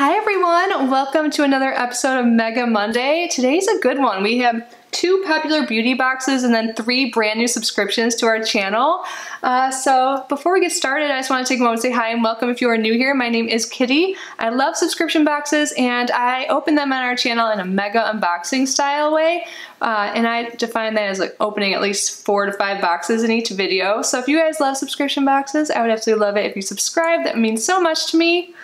Hi everyone, welcome to another episode of Mega Monday. Today's a good one. We have two popular beauty boxes and then three brand new subscriptions to our channel. Uh, so before we get started, I just want to take a moment to say hi and welcome if you are new here. My name is Kitty. I love subscription boxes and I open them on our channel in a mega unboxing style way. Uh, and I define that as like opening at least four to five boxes in each video. So if you guys love subscription boxes, I would absolutely love it if you subscribe. That means so much to me.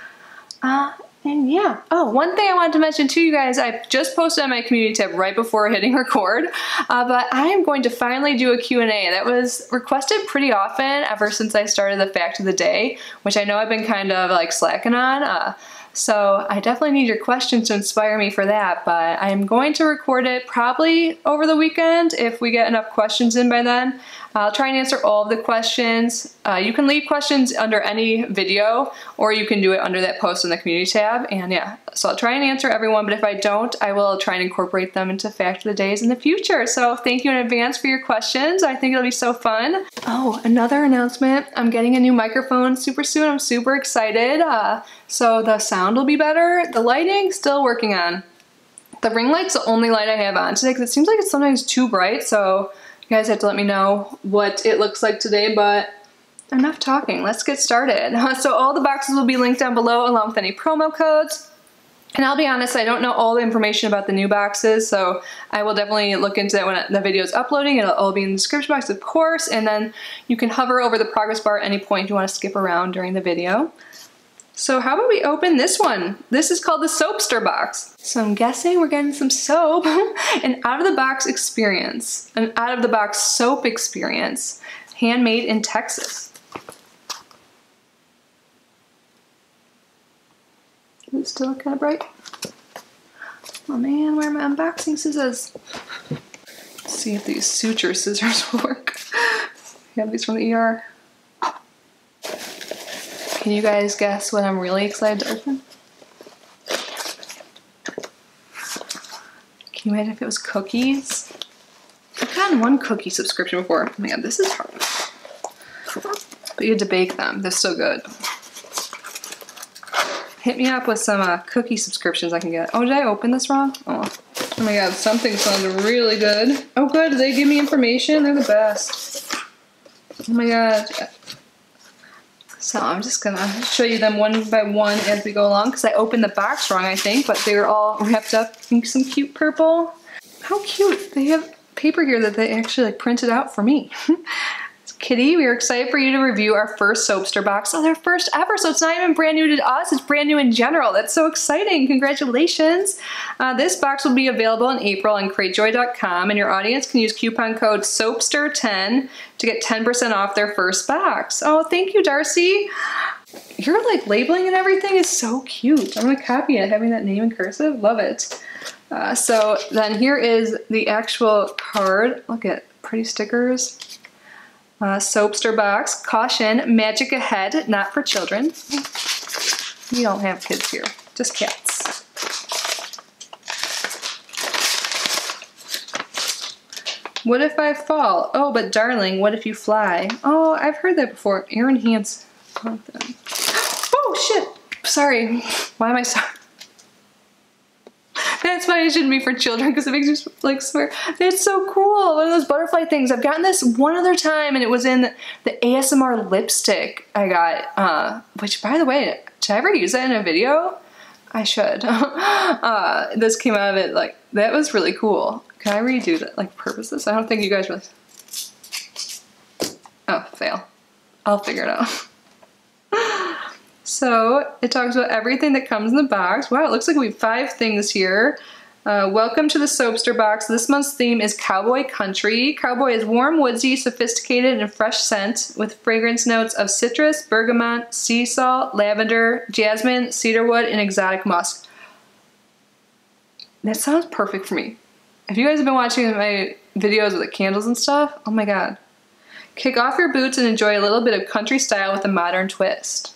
Uh, and yeah, oh, one thing I wanted to mention to you guys, I just posted on my community tab right before hitting record, uh, but I am going to finally do a Q&A. That was requested pretty often ever since I started the fact of the day, which I know I've been kind of like slacking on. Uh, so I definitely need your questions to inspire me for that, but I'm going to record it probably over the weekend if we get enough questions in by then. I'll try and answer all of the questions. Uh, you can leave questions under any video or you can do it under that post in the community tab. And yeah, so I'll try and answer everyone, but if I don't, I will try and incorporate them into Fact of the Days in the future. So thank you in advance for your questions. I think it'll be so fun. Oh, another announcement. I'm getting a new microphone super soon. I'm super excited. Uh, so the sound will be better. The lighting, still working on. The ring light's the only light I have on today because it seems like it's sometimes too bright. So you guys have to let me know what it looks like today, but enough talking. Let's get started. So all the boxes will be linked down below along with any promo codes. And I'll be honest, I don't know all the information about the new boxes, so I will definitely look into that when the video is uploading. It'll all be in the description box, of course, and then you can hover over the progress bar at any point you want to skip around during the video. So how about we open this one? This is called the Soapster box. So I'm guessing we're getting some soap. An out-of-the-box experience. An out-of-the-box soap experience. Handmade in Texas. Is it still kind of bright? Oh man, where are my unboxing scissors? Let's see if these suture scissors work. We have these from the ER. Can you guys guess what I'm really excited to open? Can you imagine if it was cookies? I've gotten one cookie subscription before. Oh man, this is hard. But you had to bake them. They're so good. Hit me up with some uh, cookie subscriptions I can get. Oh, did I open this wrong? Oh. oh my god, something sounded really good. Oh good, they give me information? They're the best. Oh my god. So I'm just gonna show you them one by one as we go along because I opened the box wrong, I think, but they were all wrapped up in some cute purple. How cute. They have paper here that they actually like printed out for me. Kitty, we are excited for you to review our first Soapster box. Oh, their first ever, so it's not even brand new to us, it's brand new in general. That's so exciting, congratulations. Uh, this box will be available in April on cratejoy.com and your audience can use coupon code SOAPSTER10 to get 10% off their first box. Oh, thank you, Darcy. Your like labeling and everything is so cute. I'm gonna copy it, having that name in cursive, love it. Uh, so then here is the actual card. Look at pretty stickers. Uh, soapster box, caution, magic ahead, not for children. We don't have kids here, just cats. What if I fall? Oh, but darling, what if you fly? Oh, I've heard that before. Aaron Hans. Oh, shit. Sorry. Why am I sorry? That's why it shouldn't be for children because it makes you like swear. It's so cool. One of those butterfly things. I've gotten this one other time and it was in the ASMR lipstick I got. Uh, which by the way, did I ever use that in a video? I should. uh, this came out of it like, that was really cool. Can I redo that, like purposes? I don't think you guys really. Oh, fail. I'll figure it out. So it talks about everything that comes in the box. Wow, it looks like we have five things here. Uh, welcome to the Soapster box. This month's theme is Cowboy Country. Cowboy is warm, woodsy, sophisticated, and fresh scent with fragrance notes of citrus, bergamot, sea salt, lavender, jasmine, cedarwood, and exotic musk. That sounds perfect for me. If you guys have been watching my videos with the candles and stuff, oh my god. Kick off your boots and enjoy a little bit of country style with a modern twist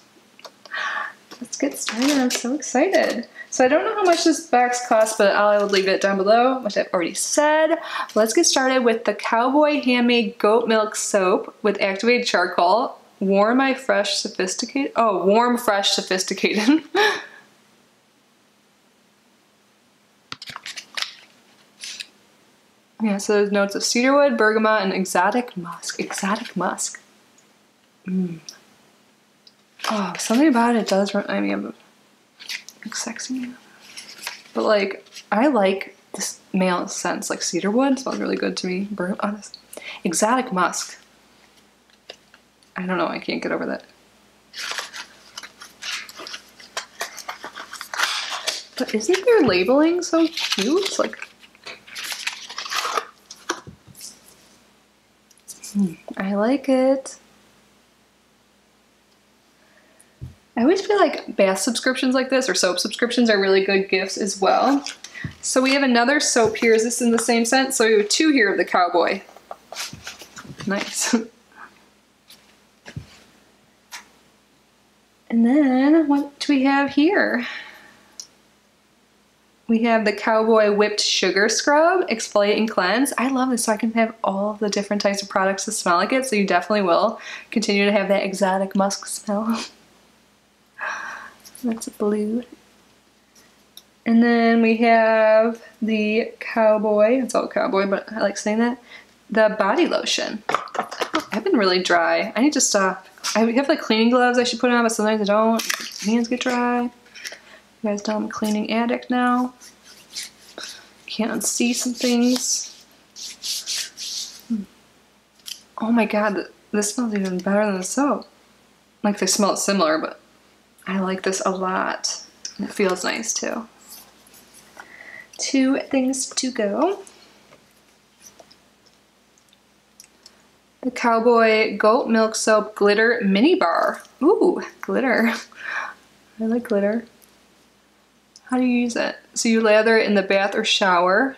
let's get started. I'm so excited. So I don't know how much this box costs, but I will leave it down below, which I've already said. Let's get started with the Cowboy Handmade Goat Milk Soap with activated charcoal. Warm I Fresh Sophisticated. Oh, Warm Fresh Sophisticated. yeah, so there's notes of cedarwood, bergamot, and exotic musk. Exotic musk. Mmm. Oh, something about it does remind me of like sexy. But like, I like this male scents, like cedarwood smells really good to me. Oh, exotic musk. I don't know, I can't get over that. But isn't their labeling so cute? It's Like, hmm, I like it. I always feel like bath subscriptions like this or soap subscriptions are really good gifts as well. So we have another soap here. Is this in the same scent? So we have two here of the cowboy. Nice. and then what do we have here? We have the Cowboy Whipped Sugar Scrub, Exfoliate and Cleanse. I love this so I can have all the different types of products to smell like it, so you definitely will continue to have that exotic musk smell. That's blue. And then we have the Cowboy, it's all Cowboy, but I like saying that, the body lotion. I've been really dry. I need to stop. I have like cleaning gloves I should put on, but sometimes I don't. My hands get dry. You guys know I'm a cleaning addict now. Can't see some things. Hmm. Oh my god, this smells even better than the soap. Like they smell similar, but I like this a lot. It feels nice too. Two things to go. The Cowboy Goat Milk Soap Glitter Mini Bar. Ooh, glitter. I like glitter. How do you use it? So you lather it in the bath or shower.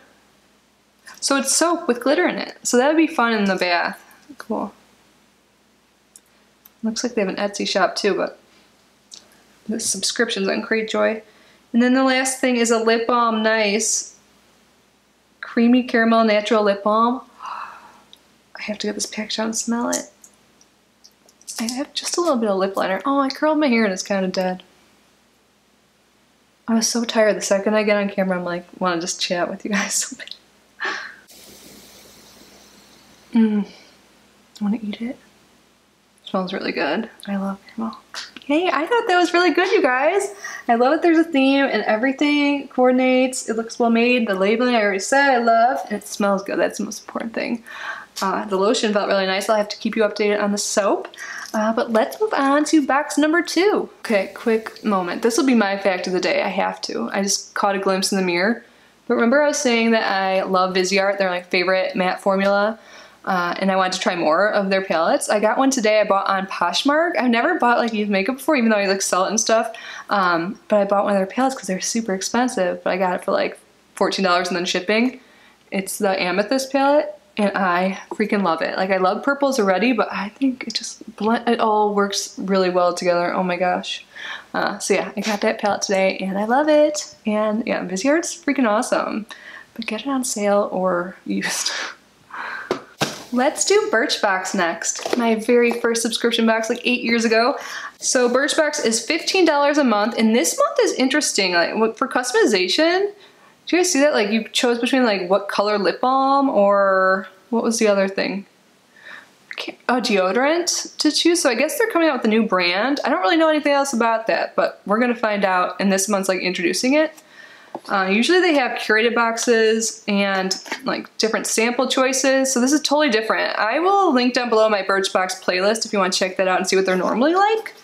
So it's soap with glitter in it. So that would be fun in the bath. Cool. Looks like they have an Etsy shop too, but the subscriptions on Cratejoy. And then the last thing is a lip balm nice. Creamy caramel natural lip balm. I have to get this packaged out and smell it. I have just a little bit of lip liner. Oh, I curled my hair and it's kind of dead. I was so tired. The second I get on camera, I'm like, want to just chat with you guys. Mmm. I want to eat it. Smells really good. I love caramel. Hey, I thought that was really good, you guys. I love that there's a theme and everything coordinates. It looks well made. The labeling I already said I love. And it smells good. That's the most important thing. Uh, the lotion felt really nice. I'll have to keep you updated on the soap. Uh, but let's move on to box number two. Okay, quick moment. This will be my fact of the day. I have to. I just caught a glimpse in the mirror. But remember I was saying that I love Viseart. They're my favorite matte formula. Uh, and I wanted to try more of their palettes. I got one today I bought on Poshmark. I've never bought like used makeup before, even though I like sell it and stuff. Um, but I bought one of their palettes because they're super expensive. But I got it for like $14 and then shipping. It's the Amethyst palette and I freaking love it. Like I love purples already, but I think it just blend, it all works really well together. Oh my gosh. Uh, so yeah, I got that palette today and I love it. And yeah, Viseart's freaking awesome. But get it on sale or used. Let's do Birchbox next. My very first subscription box like eight years ago. So Birchbox is $15 a month and this month is interesting. Like for customization, do you guys see that? Like you chose between like what color lip balm or what was the other thing? A oh, deodorant to choose. So I guess they're coming out with a new brand. I don't really know anything else about that, but we're gonna find out And this month's like introducing it. Uh, usually they have curated boxes and like different sample choices. So this is totally different. I will link down below my Birchbox playlist if you want to check that out and see what they're normally like.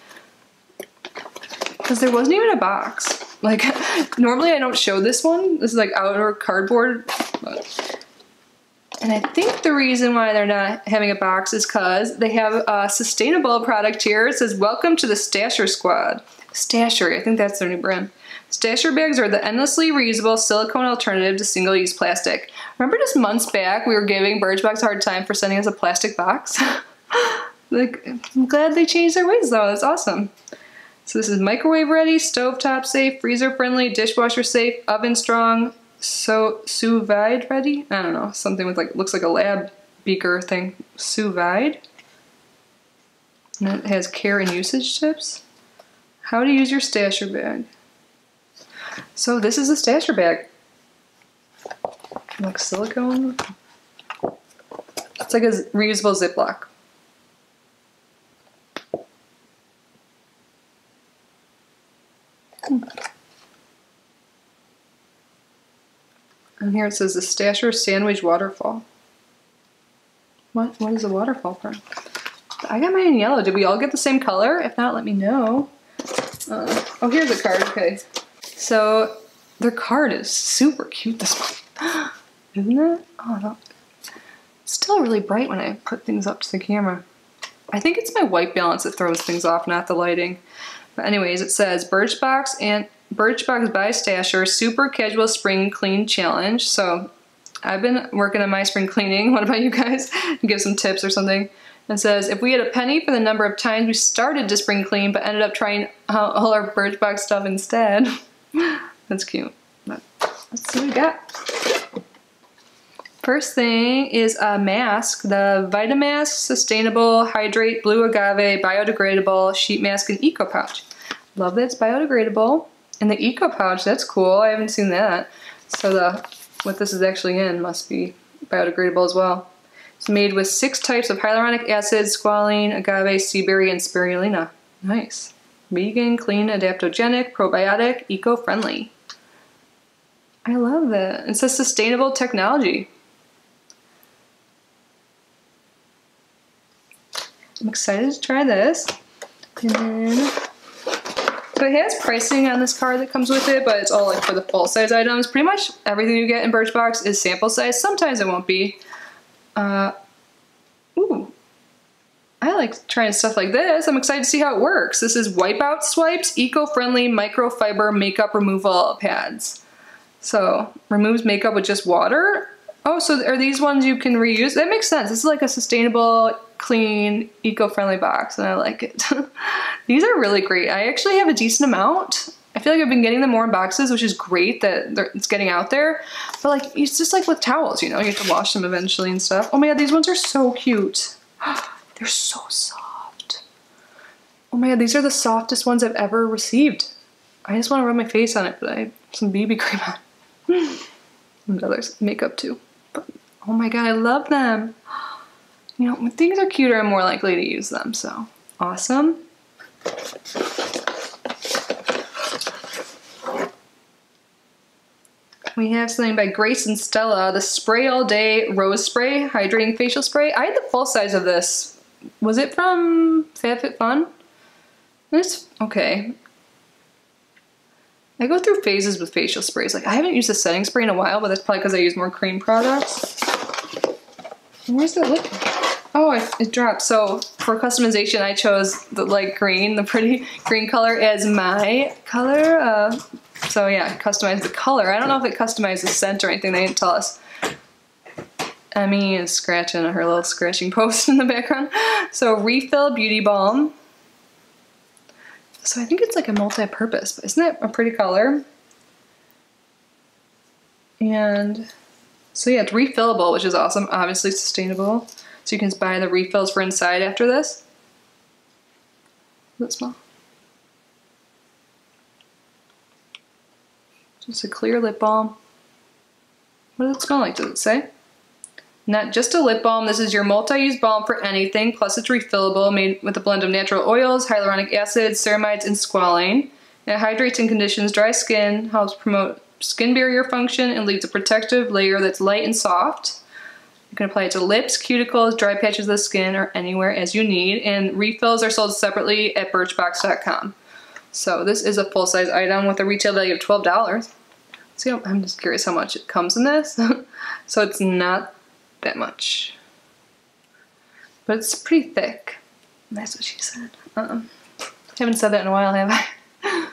Because there wasn't even a box. Like, normally I don't show this one. This is like outer cardboard. But. And I think the reason why they're not having a box is because they have a sustainable product here. It says, welcome to the Stasher Squad. Stasher, I think that's their new brand. Stasher bags are the endlessly reusable silicone alternative to single-use plastic. Remember just months back we were giving Birchbox a hard time for sending us a plastic box? like, I'm glad they changed their ways though, that's awesome. So this is microwave ready, stovetop safe, freezer friendly, dishwasher safe, oven strong, so sous vide ready? I don't know, something with like, looks like a lab beaker thing. Sous vide? And it has care and usage tips. How to use your stasher bag. So this is a stasher bag. Like silicone. It's like a reusable Ziploc. And here it says the Stasher Sandwich Waterfall. What? What is a waterfall from? I got mine in yellow. Did we all get the same color? If not, let me know. Uh, oh, here's a card. Okay. So their card is super cute this one. Isn't it? Oh, no. Still really bright when I put things up to the camera. I think it's my white balance that throws things off, not the lighting. But anyways, it says Birchbox and Birchbox by Stasher Super Casual Spring Clean Challenge. So I've been working on my spring cleaning. What about you guys? Give some tips or something. It says, if we had a penny for the number of times we started to spring clean but ended up trying uh, all our Birchbox stuff instead. That's cute. But let's see what we got. First thing is a mask, the Vitamask Sustainable Hydrate Blue Agave Biodegradable Sheet Mask and Eco Pouch. Love that it's biodegradable. And the Eco Pouch, that's cool. I haven't seen that. So the what this is actually in must be biodegradable as well. It's made with six types of hyaluronic acid, squalene, agave, sea berry, and spirulina. Nice. Vegan, clean, adaptogenic, probiotic, eco-friendly. I love that. It says sustainable technology. I'm excited to try this. And then, so it has pricing on this card that comes with it, but it's all like for the full size items. Pretty much everything you get in Birchbox is sample size. Sometimes it won't be. Uh, ooh, I like trying stuff like this. I'm excited to see how it works. This is Wipeout Swipes Eco-Friendly Microfiber Makeup Removal Pads. So, removes makeup with just water. Oh, so are these ones you can reuse? That makes sense. This is like a sustainable, clean, eco-friendly box, and I like it. these are really great. I actually have a decent amount. I feel like I've been getting them more in boxes, which is great that it's getting out there. But like, it's just like with towels, you know, you have to wash them eventually and stuff. Oh my god, these ones are so cute. They're so soft. Oh my god, these are the softest ones I've ever received. I just want to rub my face on it, but I have some BB cream on. and others makeup too. But oh my god, I love them. You know, when things are cuter, I'm more likely to use them, so awesome. We have something by Grace and Stella, the Spray All Day Rose Spray Hydrating Facial Spray. I had the full size of this. Was it from FabFitFun? It's okay. I go through phases with facial sprays. Like I haven't used a setting spray in a while, but that's probably because I use more cream products. Where's the lip? Oh, it, it dropped. So for customization, I chose the light green, the pretty green color as my color. Uh, so yeah, customize the color. I don't know if it customized the scent or anything. They didn't tell us. Emmy is scratching her little scratching post in the background. So Refill Beauty Balm. So I think it's like a multi-purpose, but isn't that a pretty color? And so yeah, it's refillable, which is awesome. Obviously sustainable. So you can buy the refills for inside after this. Does it smell? Just a clear lip balm. What does it smell like? Does it say? Not just a lip balm, this is your multi-use balm for anything, plus it's refillable, made with a blend of natural oils, hyaluronic acid, ceramides, and squalane. It hydrates and conditions dry skin, helps promote skin barrier function, and leaves a protective layer that's light and soft. You can apply it to lips, cuticles, dry patches of the skin, or anywhere as you need. And refills are sold separately at birchbox.com. So this is a full-size item with a retail value of $12. So I'm just curious how much it comes in this. so it's not that much. But it's pretty thick. That's what she said. Um, haven't said that in a while, have I?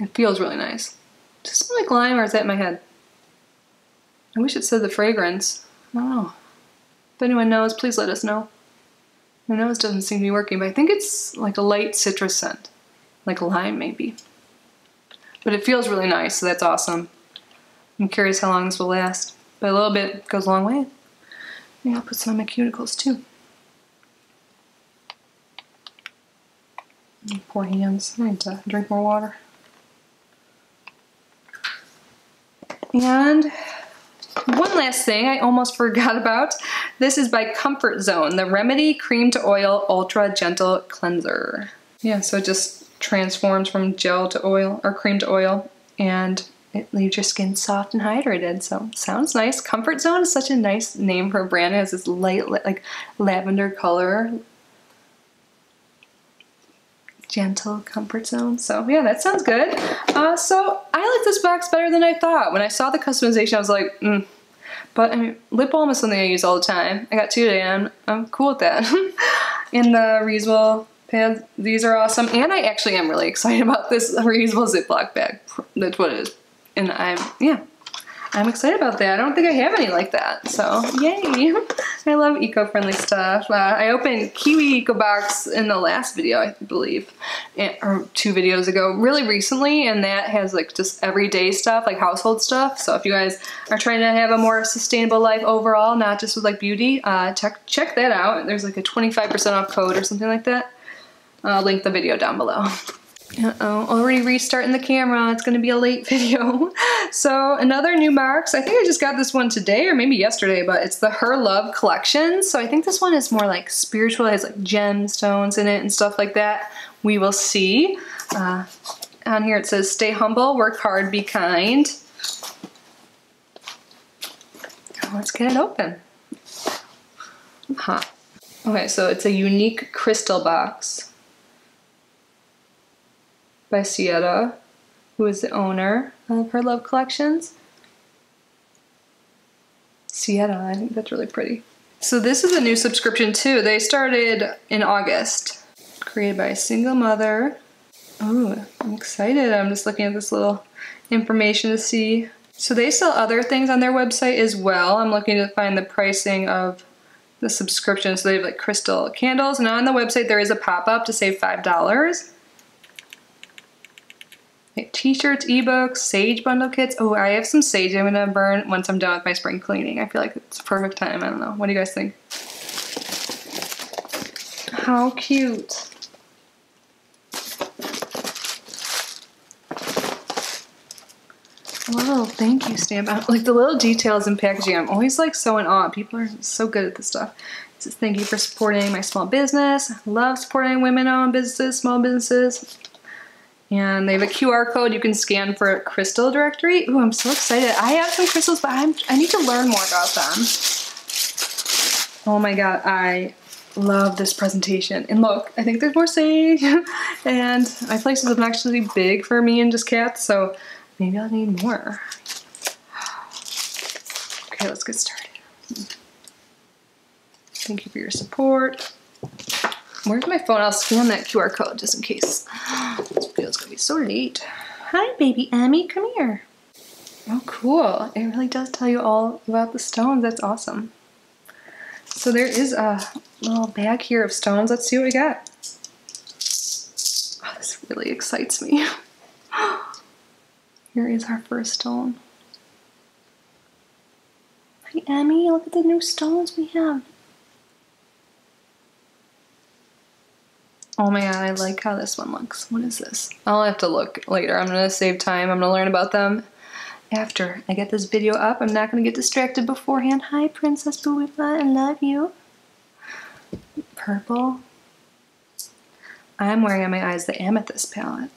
it feels really nice. Does it smell like lime or is that in my head? I wish it said the fragrance. I don't know. If anyone knows, please let us know. My nose doesn't seem to be working, but I think it's like a light citrus scent. Like a lime, maybe. But it feels really nice, so that's awesome. I'm curious how long this will last. But a little bit goes a long way. Maybe I'll put some on my cuticles too. Poor hands. I need to drink more water. And one last thing I almost forgot about. This is by Comfort Zone, the Remedy Cream to Oil Ultra Gentle Cleanser. Yeah, so just transforms from gel to oil, or cream to oil, and it leaves your skin soft and hydrated. So sounds nice. Comfort Zone is such a nice name for a brand. It has this light, like lavender color. Gentle comfort zone. So yeah, that sounds good. Uh, so I like this box better than I thought. When I saw the customization, I was like, mm. But I mean, lip balm is something I use all the time. I got two today and I'm, I'm cool with that. In the reusable pads, these are awesome. And I actually am really excited about this reusable Ziploc bag. That's what it is and I'm, yeah, I'm excited about that. I don't think I have any like that, so yay. I love eco-friendly stuff. Uh, I opened Kiwi Eco Box in the last video, I believe, or two videos ago, really recently, and that has like just everyday stuff, like household stuff. So if you guys are trying to have a more sustainable life overall, not just with like beauty, uh, check, check that out. There's like a 25% off code or something like that. I'll link the video down below. Uh-oh, already restarting the camera. It's gonna be a late video. so another new box. I think I just got this one today or maybe yesterday, but it's the Her Love collection. So I think this one is more like spiritual. It has like gemstones in it and stuff like that. We will see. Uh, on here it says, stay humble, work hard, be kind. Let's get it open. Huh. Okay, so it's a unique crystal box by Sierra, who is the owner of her Love Collections. Sierra, I think that's really pretty. So this is a new subscription too. They started in August. Created by a single mother. Oh, I'm excited. I'm just looking at this little information to see. So they sell other things on their website as well. I'm looking to find the pricing of the subscription. So they have like crystal candles. And on the website there is a pop-up to save $5. T-shirts, ebooks, sage bundle kits. Oh, I have some sage I'm gonna burn once I'm done with my spring cleaning. I feel like it's perfect time. I don't know. What do you guys think? How cute. Oh, thank you, Stamp. Out. Like the little details in packaging, I'm always like so in awe. People are so good at this stuff. It says, thank you for supporting my small business. Love supporting women-owned businesses, small businesses. And they have a QR code you can scan for a crystal directory. Ooh, I'm so excited. I have some crystals, but I'm, I need to learn more about them. Oh my god, I love this presentation. And look, I think there's more sage. and my place is actually big for me and just cats, so maybe I'll need more. Okay, let's get started. Thank you for your support. Where's my phone? I'll scan that QR code just in case. This video's gonna be so late. Hi, baby Emmy, come here. Oh, cool. It really does tell you all about the stones. That's awesome. So there is a little bag here of stones. Let's see what we got. Oh, this really excites me. Here is our first stone. Hi, Emmy. Look at the new stones we have. Oh my god, I like how this one looks. What is this? I'll have to look later. I'm gonna save time. I'm gonna learn about them after I get this video up. I'm not gonna get distracted beforehand. Hi, Princess Booby I love you. Purple. I'm wearing on my eyes the Amethyst palette.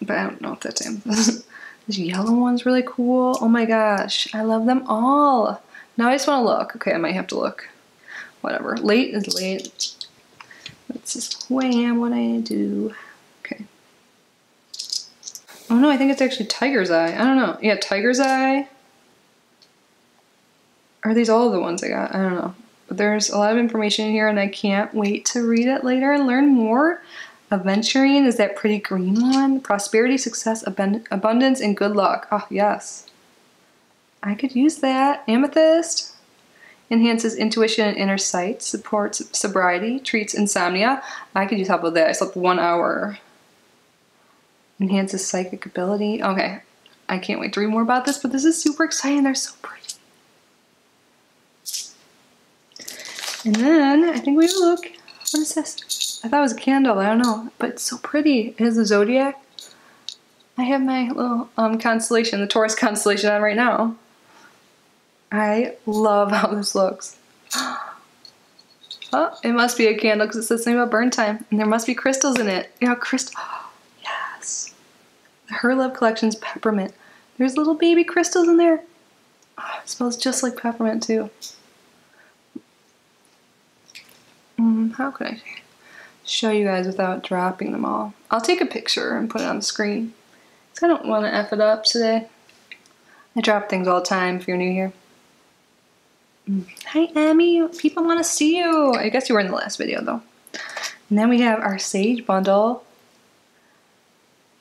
But I don't know if that's Amethyst. this yellow one's really cool. Oh my gosh, I love them all. Now I just wanna look. Okay, I might have to look. Whatever. Late is late. Let's just wham what I do. Okay. Oh no, I think it's actually Tiger's Eye. I don't know. Yeah, Tiger's Eye. Are these all the ones I got? I don't know. But there's a lot of information here and I can't wait to read it later and learn more. Aventurine is that pretty green one. Prosperity, success, abundance, and good luck. Oh, yes. I could use that. Amethyst enhances intuition and inner sight, supports sobriety, treats insomnia. I could use help with that. I slept one hour. Enhances psychic ability. Okay, I can't wait to read more about this, but this is super exciting. They're so pretty. And then I think we look. What is this? I thought it was a candle. I don't know, but it's so pretty. It has the zodiac. I have my little um, constellation, the Taurus constellation on right now. I love how this looks. Oh, it must be a candle because it says something about burn time. And there must be crystals in it. Yeah, crystal. Oh, yes. Her Love Collection's peppermint. There's little baby crystals in there. Oh, it smells just like peppermint too. Mm, how could I show you guys without dropping them all? I'll take a picture and put it on the screen. Because I don't want to F it up today. I drop things all the time if you're new here. Hi, Emmy. People want to see you. I guess you were in the last video, though. And then we have our Sage bundle.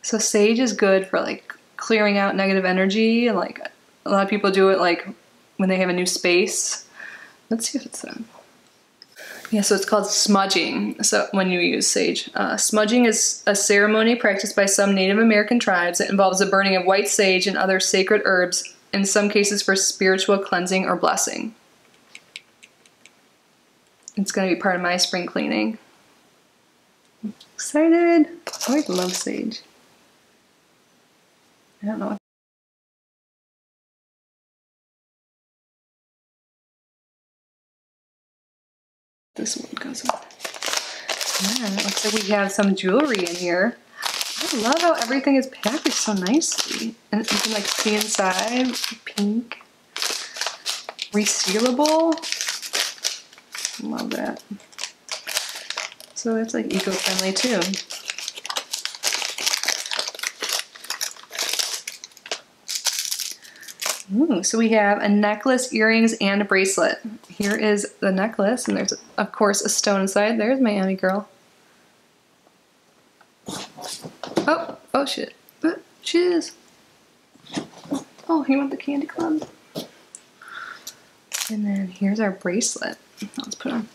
So Sage is good for, like, clearing out negative energy. And, like, a lot of people do it, like, when they have a new space. Let's see if it's them. Yeah, so it's called smudging. So when you use sage, uh, smudging is a ceremony practiced by some Native American tribes. It involves the burning of white sage and other sacred herbs, in some cases for spiritual cleansing or blessing. It's going to be part of my spring cleaning. Excited! I love sage. I don't know. What this one goes with. It looks like we have some jewelry in here. I love how everything is packaged so nicely. And you can like see inside, pink, resealable. Love that. So it's like eco-friendly too. Ooh, so we have a necklace, earrings, and a bracelet. Here is the necklace, and there's, of course, a stone inside. There's my Annie girl. Oh, oh shit. But she is. Oh, he went the candy club. And then here's our bracelet. Let's put on.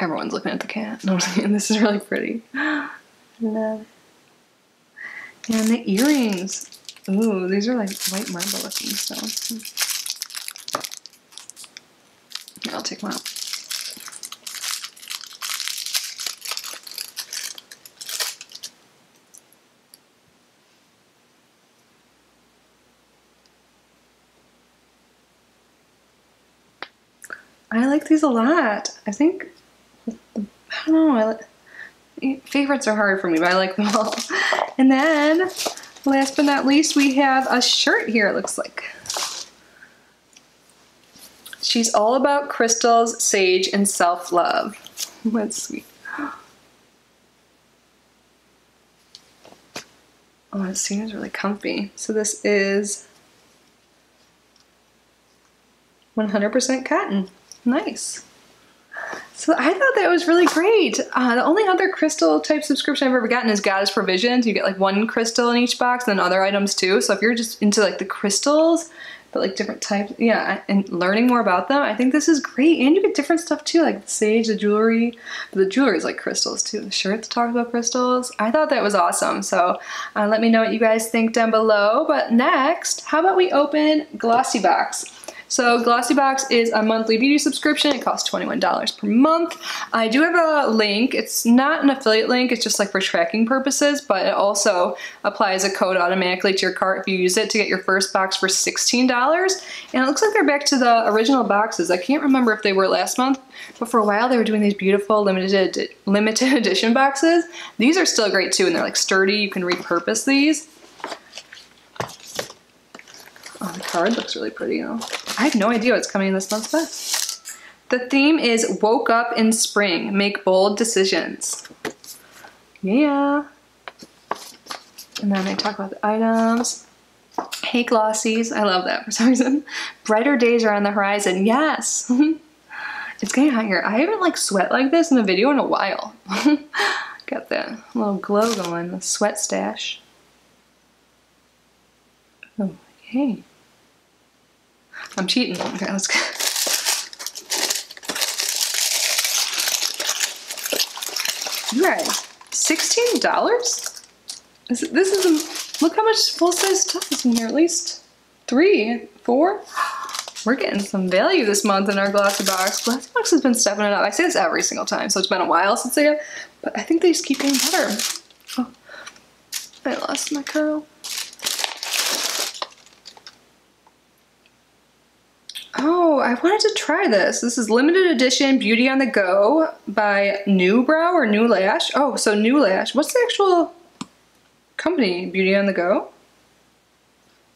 Everyone's looking at the cat. No, this is really pretty. Love. And the earrings. Ooh, these are like white marble looking stones. I'll take one out. I like these a lot. I think, I don't know, I, favorites are hard for me, but I like them all. And then, last but not least, we have a shirt here, it looks like. She's all about crystals, sage, and self-love. That's sweet. Oh, it seems really comfy. So this is 100% cotton. Nice. So I thought that was really great. Uh, the only other crystal type subscription I've ever gotten is Goddess Provisions. You get like one crystal in each box and then other items too. So if you're just into like the crystals, but like different types, yeah, and learning more about them, I think this is great. And you get different stuff too, like the sage, the jewelry. But the jewelry is like crystals too. The shirts talk about crystals. I thought that was awesome. So uh, let me know what you guys think down below. But next, how about we open Glossybox? So Glossybox is a monthly beauty subscription. It costs $21 per month. I do have a link. It's not an affiliate link. It's just like for tracking purposes, but it also applies a code automatically to your cart if you use it to get your first box for $16. And it looks like they're back to the original boxes. I can't remember if they were last month, but for a while they were doing these beautiful limited, limited edition boxes. These are still great too, and they're like sturdy. You can repurpose these. Oh, the card looks really pretty though. I have no idea what's coming in this month's book. The theme is Woke Up in Spring, Make Bold Decisions. Yeah. And then they talk about the items. Hey glossies, I love that for some reason. Brighter days are on the horizon, yes. it's getting hot here. I haven't like sweat like this in a video in a while. Got that little glow going, the sweat stash. Oh, hey. I'm cheating. Okay, let's go. You guys, $16? This, this is, a, look how much full-size stuff is in here. At least three, four? We're getting some value this month in our Glossybox. Glossy Box has been stepping it up. I say this every single time, so it's been a while since they have, but I think they just keep getting better. Oh, I lost my curl. Oh, I wanted to try this. This is limited edition Beauty on the Go by NeuBrow or NeuLash. Oh, so NeuLash. What's the actual company? Beauty on the Go?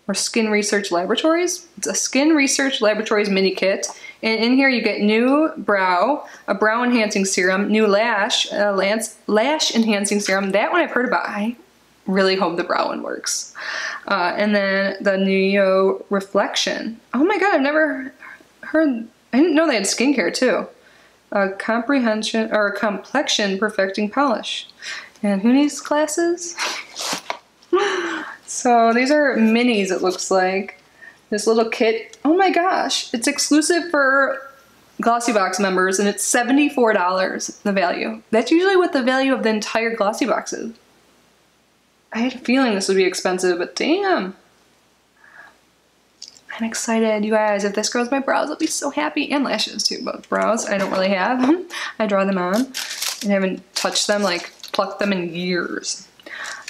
Or Skin Research Laboratories? It's a Skin Research Laboratories mini kit. And in here you get NeuBrow, a brow enhancing serum, NeuLash, a lance, lash enhancing serum. That one I've heard about. I really hope the brow one works. Uh, and then the Neo Reflection. Oh my god, I've never heard, I didn't know they had skincare too. A comprehension, or a complexion perfecting polish. And who needs glasses? so these are minis it looks like. This little kit, oh my gosh, it's exclusive for Glossybox members and it's $74 the value. That's usually what the value of the entire Glossybox is. I had a feeling this would be expensive, but damn. I'm excited, you guys. If this grows my brows, I'll be so happy. And lashes too, but brows I don't really have. I draw them on and I haven't touched them, like plucked them in years.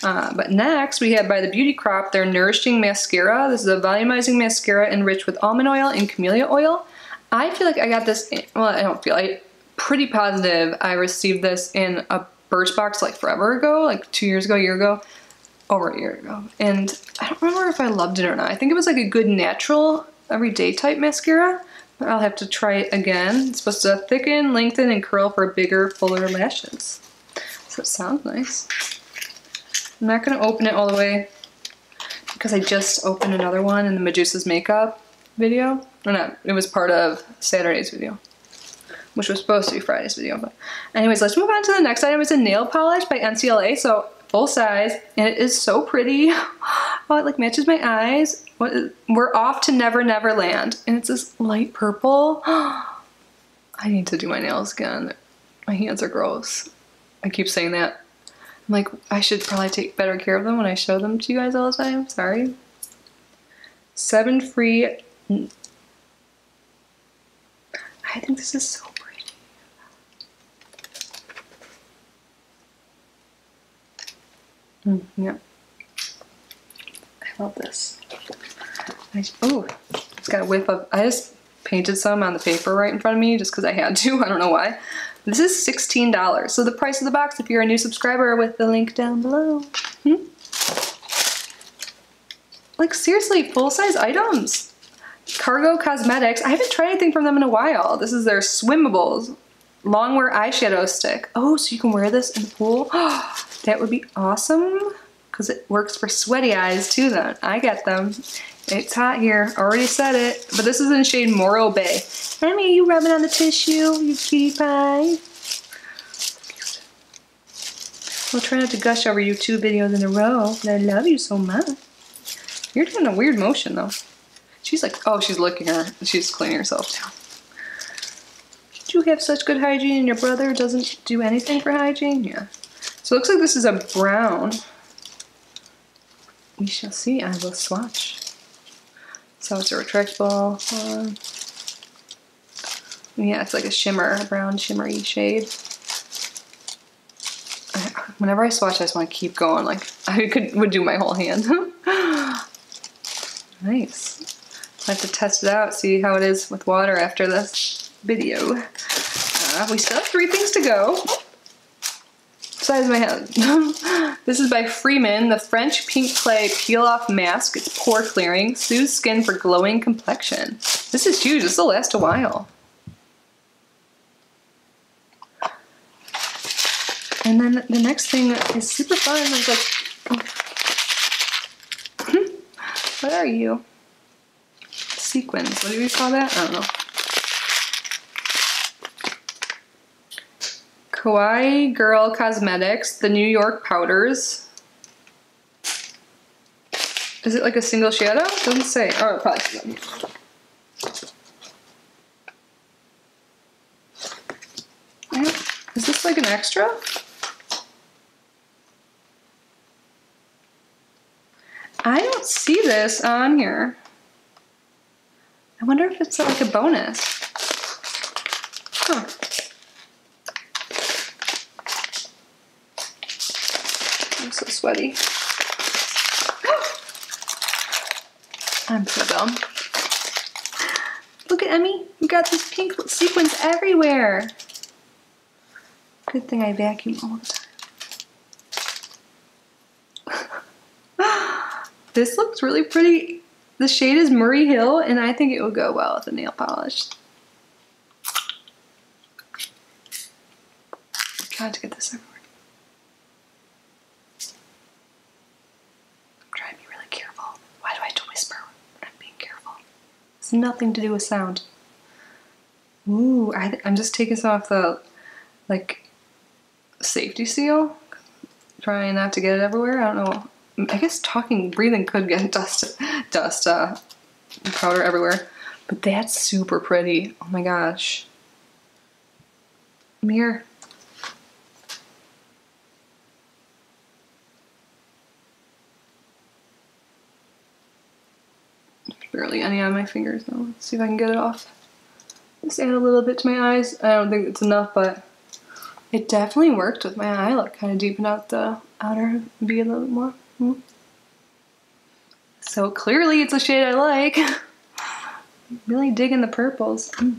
Uh, but next we have by the Beauty Crop their Nourishing Mascara. This is a volumizing mascara enriched with almond oil and camellia oil. I feel like I got this, in, well I don't feel like, pretty positive I received this in a Birchbox like forever ago, like two years ago, a year ago over a year ago. And I don't remember if I loved it or not. I think it was like a good natural everyday type mascara. I'll have to try it again. It's supposed to thicken, lengthen, and curl for bigger, fuller lashes. So it sounds nice. I'm not gonna open it all the way because I just opened another one in the Medusa's makeup video. Or not, it was part of Saturday's video which was supposed to be Friday's video. But anyways, let's move on to the next item. It's a nail polish by NCLA. So full size, and it is so pretty. Oh, it like matches my eyes. We're off to Never Never Land, and it's this light purple. I need to do my nails again. My hands are gross. I keep saying that. I'm like, I should probably take better care of them when I show them to you guys all the time. Sorry. Seven free. I think this is so Mm, yeah. I love this. oh, it's got a whiff of, I just painted some on the paper right in front of me just because I had to. I don't know why. This is $16. So the price of the box if you're a new subscriber with the link down below. Hmm? Like seriously, full-size items. Cargo Cosmetics. I haven't tried anything from them in a while. This is their Swimmables Longwear eyeshadow stick. Oh, so you can wear this in the pool? that would be awesome because it works for sweaty eyes too then. I get them. It's hot here, already said it. But this is in shade Morro Bay. Emmy, you rubbing on the tissue, you cutie pie? We'll try not to gush over you two videos in a row, but I love you so much. You're doing a weird motion though. She's like, oh, she's licking her. She's cleaning herself down you have such good hygiene and your brother doesn't do anything for hygiene? Yeah. So it looks like this is a brown. We shall see. I will swatch. So it's a retractable one. Yeah, it's like a shimmer, a brown shimmery shade. Whenever I swatch, I just want to keep going. Like I could would do my whole hand. nice. I have to test it out, see how it is with water after this video. Uh, we still have three things to go. Size of my head. this is by Freeman, the French Pink Clay Peel Off Mask. It's pore clearing, soothes skin for glowing complexion. This is huge, this will last a while. And then the next thing is super fun. I was like, oh. what are you? Sequins. What do we call that? I don't know. Kawaii Girl Cosmetics, the New York powders. Is it like a single shadow? Doesn't say. Oh, probably Is this like an extra? I don't see this on here. I wonder if it's like a bonus. Huh. sweaty. I'm so dumb. Look at Emmy. You got this pink sequins everywhere. Good thing I vacuum all the time. this looks really pretty. The shade is Murray Hill, and I think it will go well with the nail polish. I to get this. It's nothing to do with sound. Ooh, I am just taking some off the, like, safety seal. Trying not to get it everywhere. I don't know. I guess talking, breathing could get dust, dust, uh, powder everywhere. But that's super pretty. Oh my gosh. Mirror. Barely any on my fingers though. Let's see if I can get it off. Just add a little bit to my eyes. I don't think it's enough, but it definitely worked with my eye look. Kind of deepen out the outer V a little bit more. Hmm. So clearly it's a shade I like. really digging the purples. Hmm.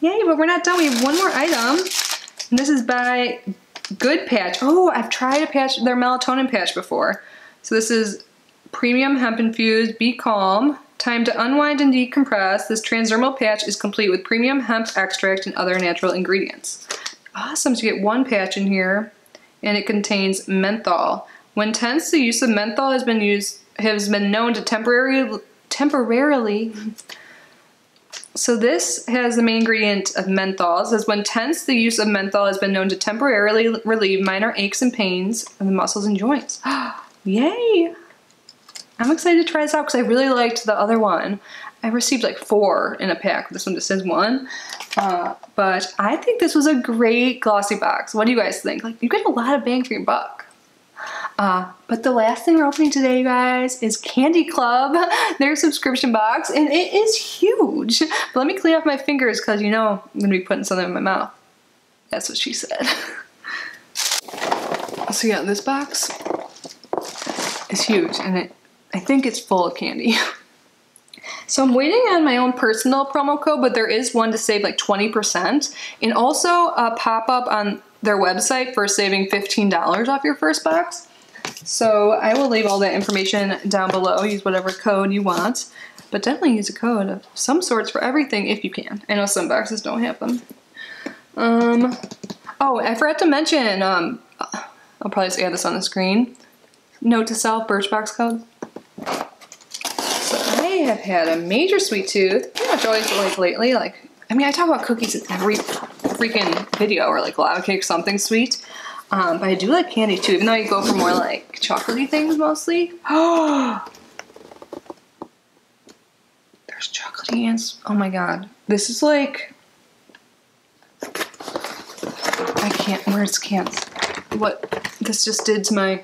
Yay, but we're not done. We have one more item. And this is by Good Patch. Oh, I've tried a patch, their melatonin patch before. So this is Premium hemp infused, be calm. Time to unwind and decompress. This transdermal patch is complete with premium hemp extract and other natural ingredients. Awesome, so you get one patch in here and it contains menthol. When tense, the use of menthol has been used has been known to temporarily temporarily so this has the main ingredient of menthol. It says when tense, the use of menthol has been known to temporarily relieve minor aches and pains in the muscles and joints. Yay! I'm excited to try this out because I really liked the other one. I received like four in a pack. This one just says one. Uh, but I think this was a great Glossybox. What do you guys think? Like, you get a lot of bang for your buck. Uh, but the last thing we're opening today, you guys, is Candy Club, their subscription box, and it is huge. But let me clean off my fingers because you know I'm gonna be putting something in my mouth. That's what she said. so yeah, this box is huge, and it I think it's full of candy. So I'm waiting on my own personal promo code, but there is one to save like 20%. And also a pop-up on their website for saving $15 off your first box. So I will leave all that information down below. Use whatever code you want. But definitely use a code of some sorts for everything if you can. I know some boxes don't have them. Um, oh, I forgot to mention, um, I'll probably just add this on the screen. Note to self, Birchbox code have had a major sweet tooth, pretty much always like lately. Like, I mean, I talk about cookies in every freaking video or like lava cake, something sweet. Um, but I do like candy too, even though I go for more like chocolatey things mostly. Oh, there's chocolatey ants. Oh my god, this is like I can't. Words can't. What this just did to my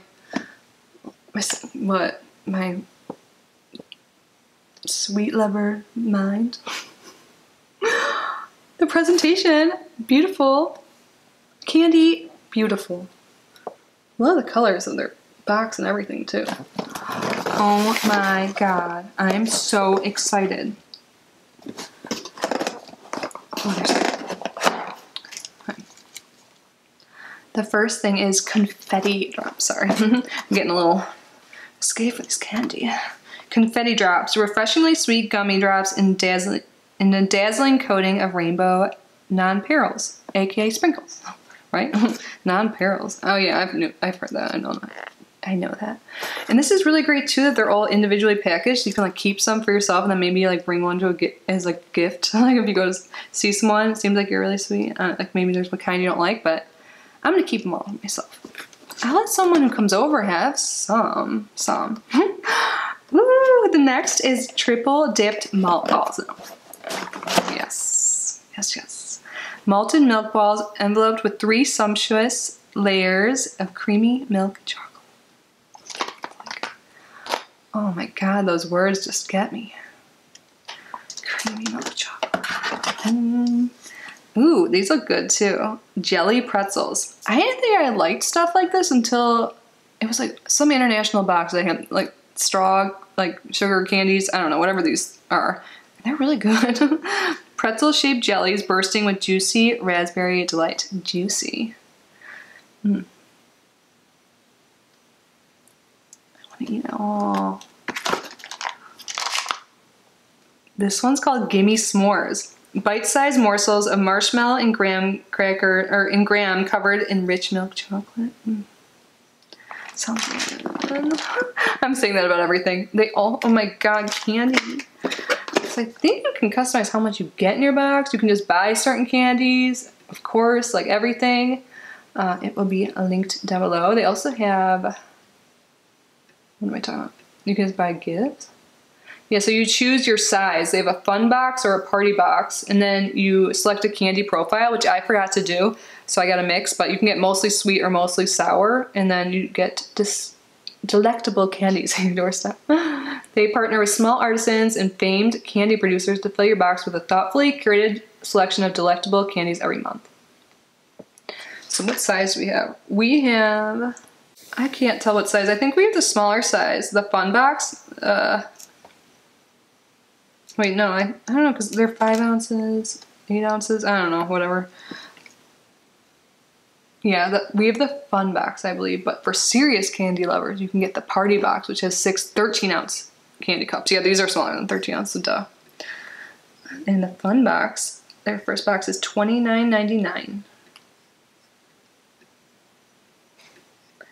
my what my sweet lover mind. the presentation, beautiful. Candy, beautiful. Love the colors of their box and everything too. Oh my god, I'm so excited. Oh, the first thing is confetti oh, drops. Sorry, I'm getting a little scared for this candy. Confetti drops, refreshingly sweet gummy drops in a dazzling coating of rainbow nonpareils, aka sprinkles, right? nonpareils. Oh yeah, I've knew, I've heard that. I know that. I know that. And this is really great too that they're all individually packaged. You can like keep some for yourself and then maybe like bring one to a gift as like gift. like if you go to see someone, it seems like you're really sweet. Uh, like maybe there's one kind you don't like, but I'm gonna keep them all myself. I'll let someone who comes over have some, some. The next is triple dipped malt balls. Yes, yes, yes. Malted milk balls enveloped with three sumptuous layers of creamy milk chocolate. Oh my god, those words just get me. Creamy milk chocolate. Ooh, these look good too. Jelly pretzels. I didn't think I liked stuff like this until it was like some international box that had like straw like sugar candies. I don't know, whatever these are. They're really good. Pretzel shaped jellies bursting with juicy raspberry delight. Juicy. Mm. I want to eat it all. This one's called Gimme S'mores. Bite-sized morsels of marshmallow and graham cracker or in graham covered in rich milk chocolate. Mm. Good. I'm saying that about everything. They all, oh my god, candy. So I think you can customize how much you get in your box. You can just buy certain candies, of course, like everything. Uh, it will be linked down below. They also have, what am I talking about? You can just buy gifts. Yeah, so you choose your size. They have a fun box or a party box, and then you select a candy profile, which I forgot to do, so I got a mix, but you can get mostly sweet or mostly sour, and then you get this delectable candies on your doorstep. they partner with small artisans and famed candy producers to fill your box with a thoughtfully curated selection of delectable candies every month. So what size do we have? We have, I can't tell what size. I think we have the smaller size, the fun box. Uh, Wait, no, I, I don't know, because they're 5 ounces, 8 ounces, I don't know, whatever. Yeah, the, we have the fun box, I believe, but for serious candy lovers, you can get the party box, which has six 13 ounce candy cups. Yeah, these are smaller than 13 ounces, duh. And the fun box, their first box is $29.99.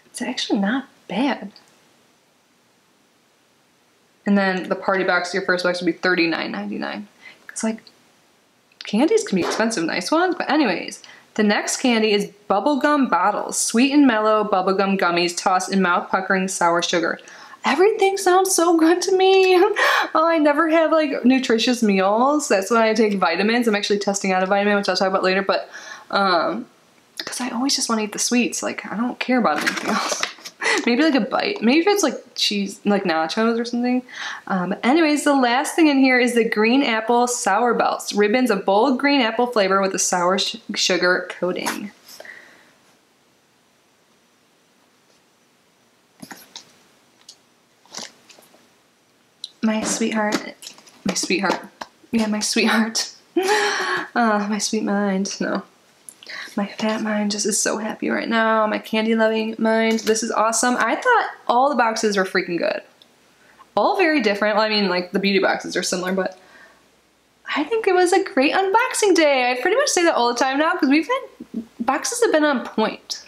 It's actually not bad. And then the party box, your first box would be $39.99. It's like, candies can be expensive, nice ones. But anyways, the next candy is bubblegum bottles. Sweet and mellow bubblegum gummies tossed in mouth-puckering sour sugar. Everything sounds so good to me. oh, I never have like nutritious meals. That's why I take vitamins. I'm actually testing out a vitamin, which I'll talk about later. But um, because I always just want to eat the sweets. Like I don't care about anything else. Maybe like a bite. Maybe if it's like cheese, like nachos or something. Um, anyways, the last thing in here is the green apple sour belts. Ribbons of bold green apple flavor with a sour sugar coating. My sweetheart. My sweetheart. Yeah, my sweetheart. uh, my sweet mind. No. My fat mind just is so happy right now. My candy loving mind. This is awesome. I thought all the boxes were freaking good. All very different. Well, I mean, like the beauty boxes are similar, but I think it was a great unboxing day. I pretty much say that all the time now because we've had boxes have been on point.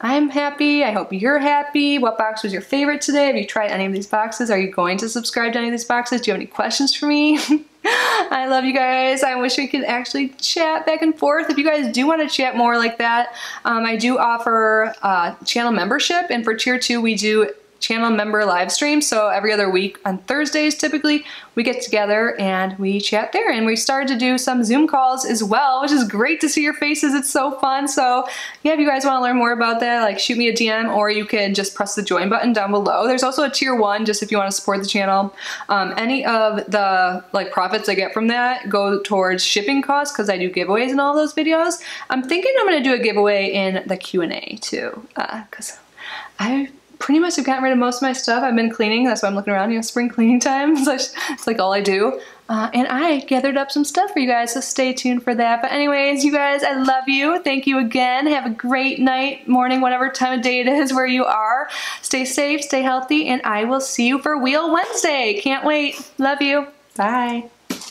I'm happy. I hope you're happy. What box was your favorite today? Have you tried any of these boxes? Are you going to subscribe to any of these boxes? Do you have any questions for me? I love you guys. I wish we could actually chat back and forth. If you guys do want to chat more like that, um, I do offer uh, channel membership. And for tier two, we do channel member live stream. So every other week on Thursdays, typically, we get together and we chat there. And we started to do some Zoom calls as well, which is great to see your faces. It's so fun. So yeah, if you guys want to learn more about that, like shoot me a DM or you can just press the join button down below. There's also a tier one, just if you want to support the channel. Um, any of the like profits I get from that go towards shipping costs because I do giveaways in all those videos. I'm thinking I'm going to do a giveaway in the Q&A too because uh, I pretty much have gotten rid of most of my stuff. I've been cleaning, that's why I'm looking around, you know, spring cleaning time. it's like all I do. Uh, and I gathered up some stuff for you guys, so stay tuned for that. But anyways, you guys, I love you. Thank you again. Have a great night, morning, whatever time of day it is where you are. Stay safe, stay healthy, and I will see you for Wheel Wednesday. Can't wait. Love you. Bye.